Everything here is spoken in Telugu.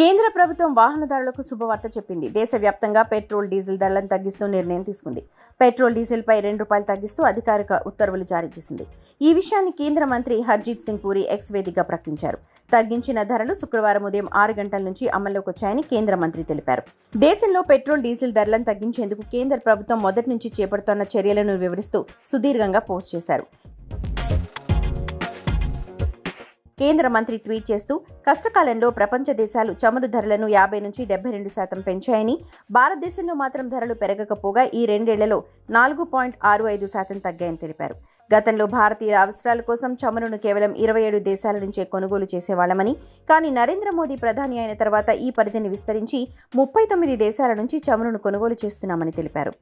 కేంద్ర ప్రభుత్వం వాహనదారులకు శుభవార్త చెప్పింది. దేశవ్యాప్తంగా పెట్రోల్ డీజిల్ ధరలను తగ్గిస్తూ నిర్ణయం తీసుకుంది. పెట్రోల్ డీజిల్పై రెండు రూపాయలు తగ్గిస్తూ అధికారిక ఉత్తర్వులు జారీ చేసింది. ఈ విషయాన్ని కేంద్ర మంత్రి హర్జీత్ సింగ్ పూరి ఎక్స్ వేదికగా ప్రకటించారు. తగ్గించిన ధరలు శుక్రవారం ఉదయం ఆరు గంటల నుంచి అమల్లోకి వచ్చాయని కేంద్ర మంత్రి తెలిపారు. దేశంలో పెట్రోల్ డీజిల్ ధరలను తగ్గించేందుకు కేంద్ర ప్రభుత్వం మొదటి నుంచి చేపడుతున్న చర్యలను వివరిస్తూ సుదీర్ఘంగా పోస్ట్ చేశారు. కేంద్ర మంత్రి ట్వీట్ చేస్తూ కష్టకాలంలో ప్రపంచ దేశాలు చమురు ధరలను యాభై నుంచి డెబ్బై రెండు శాతం పెంచాయని భారతదేశంలో మాత్రం ధరలు పెరగకపోగా ఈ రెండేళ్ళలో నాలుగు పాయింట్ ఆరు ఐదు శాతం తగ్గాయని తెలిపారు. గతంలో భారతీయ అవసరాల కోసం చమురును కేవలం ఇరవై ఏడు దేశాల నుంచే కొనుగోలు చేసేవాళ్ళమని కానీ నరేంద్ర మోదీ ప్రధాని అయిన తర్వాత ఈ పరిధిని విస్తరించి ముప్పై తొమ్మిది దేశాల నుంచి చమురును కొనుగోలు చేస్తున్నామని తెలిపారు.